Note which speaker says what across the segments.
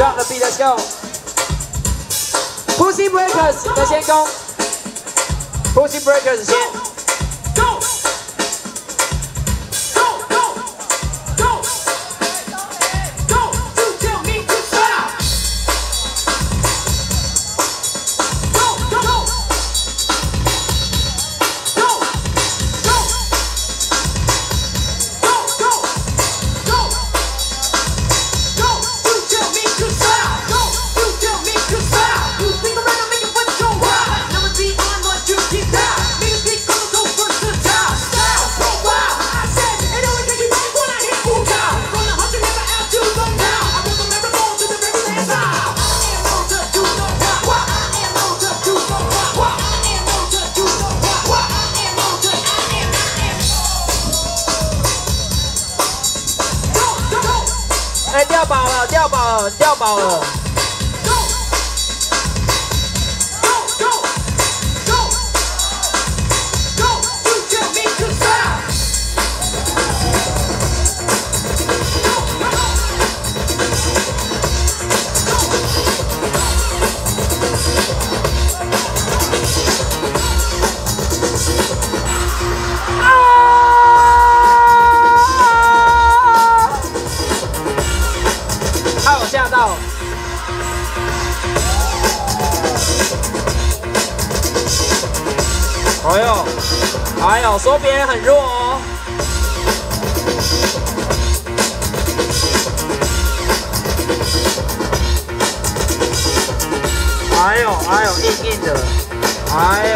Speaker 1: Drop the beat, let's go. Pussy Breakers 的先攻，Pussy Breakers 先。 哎，掉包了，掉包了，掉包了。哎呦，哎呦，说别人很弱哦。哎呦，哎呦，硬硬的，哎呦。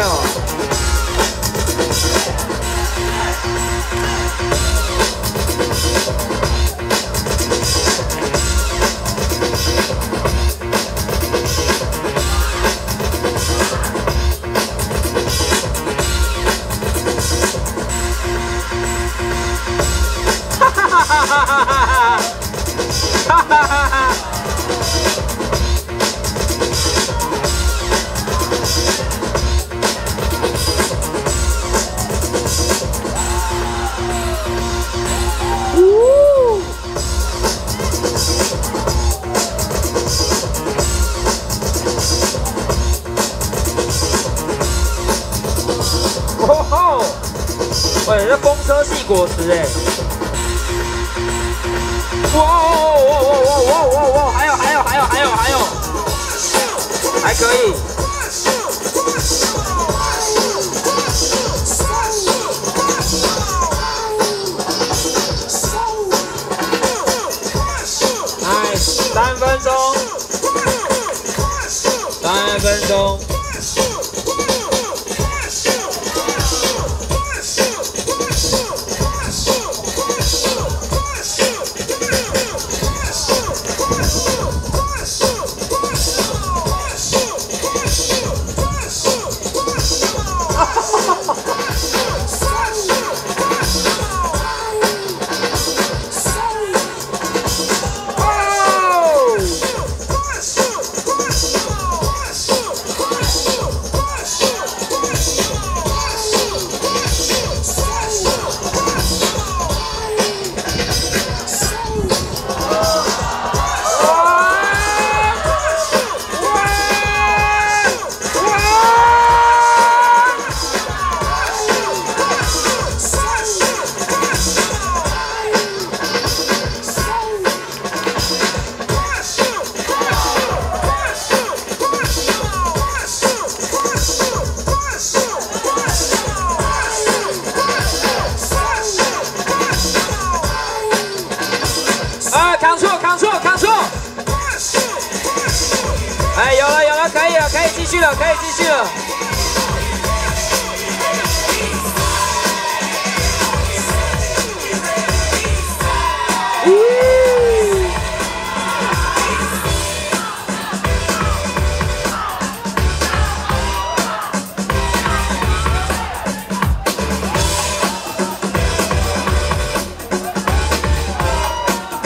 Speaker 1: 这风车系果实哎！哇哇哇哇哇哇哇！还有还有还有还有还有，还可以。哎，有了有了，可以了，可以继续了，可以继续了。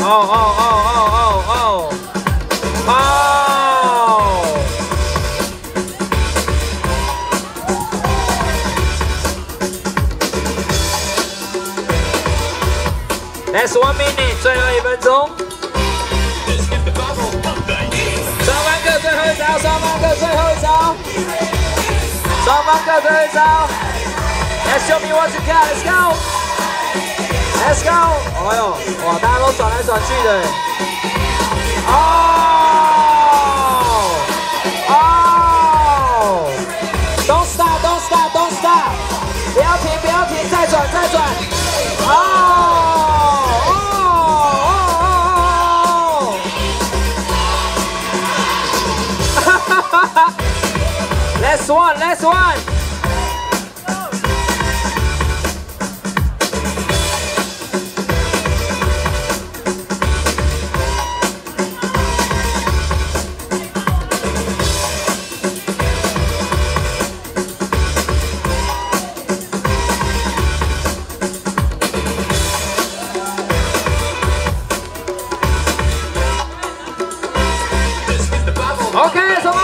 Speaker 1: 哦哦。Last one minute，最后一分钟。双方各最后一招，双方各最后一招，双方各最后一招。Let's show me what you got，Let's go，Let's go。哎呦，哇，大家都转来转去的。哦、one, last one. Okay, so